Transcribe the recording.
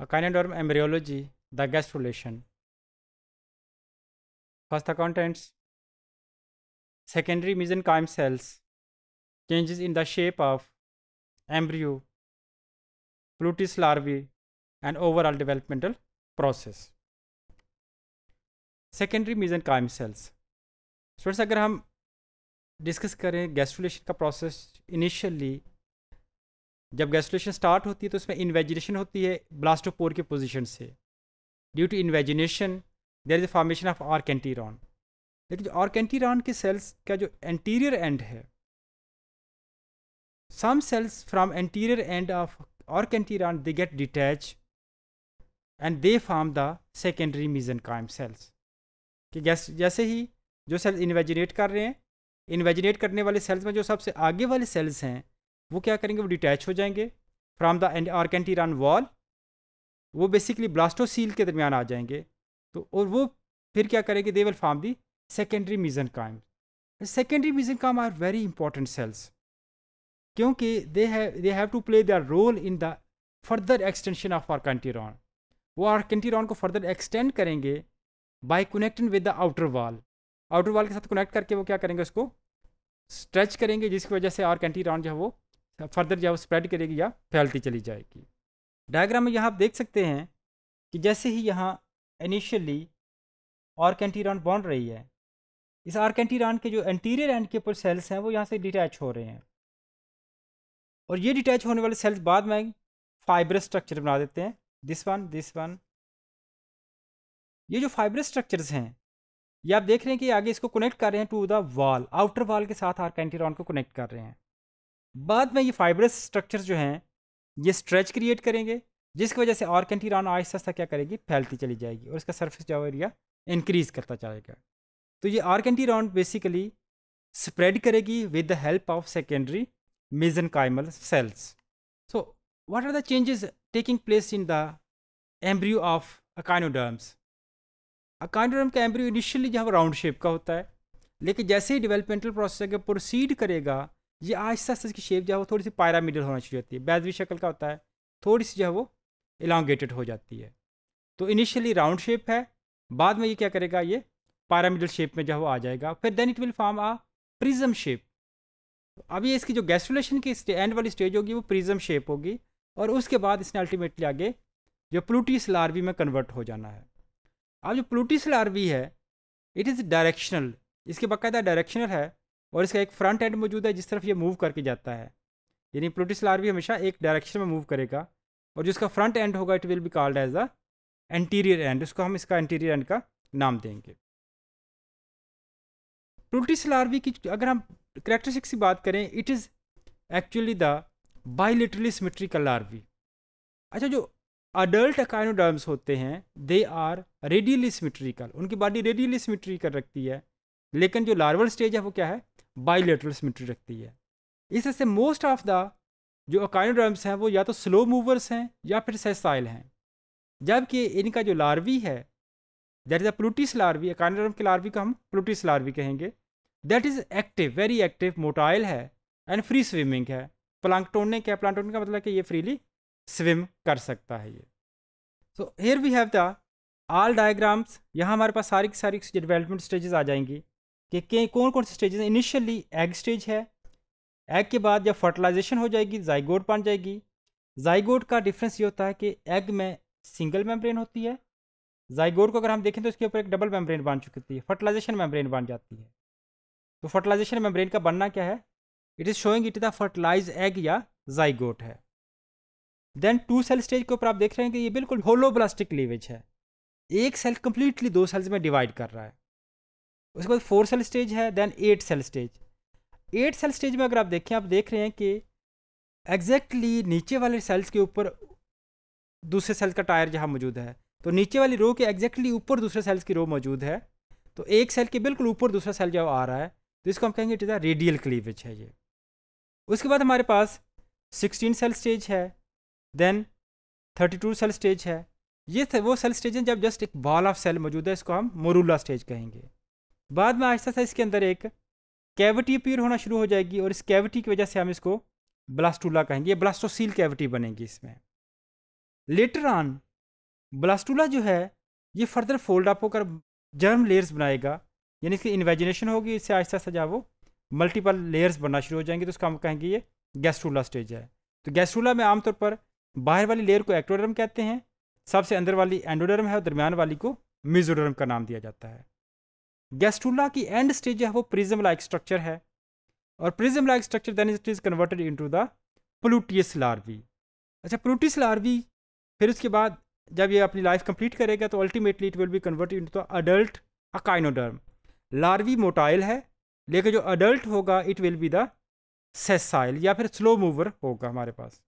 Echinoderm embryology, the guest relation. First, the contents. Secondary mesenchyme cells, changes in the shape of embryo, Plutis larvae, and overall developmental process. Secondary mesenchyme cells. Students अगर हम discuss करें gastrulation का process initially जब gastrulation start होती है तो उसमें invagination होती है ब्लास्टोपोर के पोजिशन से। Due to invagination there is a formation of archenteron लेकिन जो आर्केंटीरॉन के सेल्स का जो एंटीरियर एंड है some cells from anterior end of archenteron they get detach and they form the secondary mesenchyme cells कि जैसे ही जो सेल्स इन्वेजिनेट कर रहे हैं इन्वेजिनेट करने वाले सेल्स में जो सबसे आगे वाले सेल्स हैं वो क्या करेंगे? वो डिटैच हो जाएँगे फ्राम द आर्केंटीरान वॉल वो बेसिकली ब्लास्टोसील के दरमियान आ जाएँगे। तो और वो फिर क्या करेंगे? They will form the secondary mesenchyme secondary mesenchyme are very important cells क्योंकि they have they have to play their role in the further extension of archenteron वो आर्केंटीरॉन को फर्दर एक्सटेंड करेंगे by connecting with the outer wall outer wall के साथ connect करके वो क्या करेंगे उसको? स्ट्रेच करेंगे, जिसकी वजह से आर्केंटीरॉन जो है वो फर्दर जो स्प्रेड करेगी या फैलती चली जाएगी। डायग्राम में यहाँ आप देख सकते हैं कि जैसे ही यहाँ इनिशियली आर्केंटीरॉन बन रही है, इस आर्केंटीरॉन के जो एंटीरियर एंड के ऊपर सेल्स हैं वो यहाँ से डिटैच हो रहे हैं। और ये डिटैच होने वाले सेल्स बाद में फाइबर स्ट्रक्चर बना देते हैं। दिस वन दिस वन ये जो फाइबर स्ट्रक्चर्स हैं, ये आप देख रहे हैं कि आगे इसको कनेक्ट कर रहे हैं to the wall outer wall के साथ आर्केंटीरॉन को कनेक्ट कर रहे हैं। बाद में ये फाइबरस स्ट्रक्चर जो हैं, ये स्ट्रेच क्रिएट करेंगे, जिसकी वजह से ऑर्केंटीरान आहिस्ता आहिस्ता क्या करेगी? फैलती चली जाएगी और इसका सरफेस जो एरिया इंक्रीज करता जाएगा। तो ये आर्केंटीरान बेसिकली स्प्रेड करेगी with the help of secondary mesenchymal cells so what are the changes taking place in the embryo of echinoderms echinoderm का एम्ब्रियो इनिशियली जो राउंड शेप का होता है, लेकिन जैसे ही डेवलपमेंटल प्रोसेस आगे प्रोसीड करेगा ये आहिस्ता आहिस्ता इसकी शेप जो है वो थोड़ी सी पायरामिडल होना शुरू होती है। बैजवी शक्ल का होता है। थोड़ी सी जो है वो इलांगेटेड हो जाती है। तो इनिशियली राउंड शेप है, बाद में ये क्या करेगा? ये पायरामिडल शेप में जो है वो आ जाएगा। फिर then it will form a prism shape अब ये इसकी जो गैस्ट्रुलेशन की एंड वाली स्टेज होगी, वो प्रिज्म शेप होगी और उसके बाद इसने अल्टीमेटली आगे जो प्लूटिस लार्वी में कन्वर्ट हो जाना है। अब जो प्लूटिस लार्वी है इट इज़ डायरेक्शनल इसके बाकायदा डायरेक्शनल है और इसका एक फ्रंट एंड मौजूद है, जिस तरफ़ ये मूव करके जाता है। यानी प्रोटिस लार्वी हमेशा एक डायरेक्शन में मूव करेगा और जिसका फ्रंट एंड होगा it will be called as the anterior end उसको हम इसका एंटीरियर एंड का नाम देंगे। प्रोटिस लार्वी की, अगर हम करेक्टरिस्टिक्स की बात करें it is actually the bilaterally symmetrical larvae अच्छा जो अडल्ट अकाइनोडर्म्स होते हैं दे आर रेडियली सिमेट्रिकल उनकी बॉडी रेडियली सिमेट्रिकल रखती है, लेकिन जो लार्वल स्टेज है, वो क्या है? बाईलेटरल सिमेट्री रखती है। इस से मोस्ट ऑफ़ द जो अकाइनोड्रम्स हैं, वो या तो स्लो मूवर्स हैं या फिर सेसाइल हैं। जबकि इनका जो लार्वी है that is a pluteus larvae echinoderm के लार्वी को हम प्लूटिस लार्वी कहेंगे। That is active very active motile है एंड फ्री स्विमिंग है। प्लांकटोनिक क्या प्लांटोनिक का मतलब कि ये फ्रीली स्विम कर सकता है ये। So here we have the all diagrams यहाँ हमारे पास सारी की सारी डेवलपमेंट स्टेजेस आ जाएँगी। कि कौन कौन से स्टेजेस हैं? इनिशियली एग स्टेज है। एग के बाद जब फर्टिलाइजेशन हो जाएगी जाइगोड बन जाएगी। जाइगोड का डिफरेंस ये होता है कि एग में सिंगल मेम्ब्रेन होती है। जाइगोड को अगर हम देखें तो इसके ऊपर एक डबल मेम्ब्रेन बन चुकी है। फर्टिलाइजेशन मेम्ब्रेन बन जाती है। तो फर्टिलाइजेशन मेम्ब्रेन का बनना क्या है? It is showing it the fertilize egg या जाइगोट है। देन टू सेल स्टेज के ऊपर आप देख रहे हैं कि ये बिल्कुल होलोब्लास्टिक लीवेज है। एक सेल कंप्लीटली दो सेल्स में डिवाइड कर रहा है। उसके बाद फोर सेल स्टेज है then eight cell stage. Eight cell stage में अगर आप देखें, आप देख रहे हैं कि एग्जैक्टली exactly नीचे वाले सेल्स के ऊपर दूसरे सेल्स का टायर जहाँ मौजूद है तो नीचे वाली रो के एग्जैक्टली ऊपर दूसरे सेल्स की रो मौजूद है तो एक सेल के बिल्कुल ऊपर दूसरा सेल जब आ रहा है तो इसको हम कहेंगे it is a radial cleavage है ये। उसके बाद हमारे पास सिक्सटीन सेल स्टेज है then thirty two cell stage है। ये वो सेल स्टेज हैं जब जस्ट एक बॉल ऑफ़ सेल मौजूद है, इसको हम मोरूला स्टेज कहेंगे। बाद में आहिस्ता आहिस्ता इसके अंदर एक कैविटी अपीयर होना शुरू हो जाएगी और इस कैविटी की वजह से हम इसको ब्लास्टूला कहेंगे। ब्लास्टोसील कैविटी बनेगी इसमें। लेटर ऑन ब्लास्टूला जो है, ये फर्दर फोल्ड अप होकर जर्म लेयर्स बनाएगा। यानी इसकी इन्वेजिनेशन होगी, इससे आहिस्ता आहिस्ता जब वो मल्टीपल लेयर्स बनना शुरू हो जाएँगे तो उसका हम कहेंगे ये गैस्ट्रूला स्टेज है। तो गैस्ट्रूला में आमतौर पर बाहर वाली लेयर को एक्टोडर्म कहते हैं। सबसे अंदर वाली एंडोडर्म है और दरमियान वाली को मिजोडर्म का नाम दिया जाता है। गैस्ट्रूला की एंड स्टेज है, वो प्रिज्म लाइक स्ट्रक्चर है। और prism like structure then it is converted into the pluteus larvae अच्छा प्लूटियस लार्वी फिर उसके बाद जब ये अपनी लाइफ कंप्लीट करेगा तो ultimately it will be converted into the adult echinoderm larvae motile है, लेकिन जो अडल्ट होगा it will be the sessile या फिर स्लो मूवर होगा हमारे पास।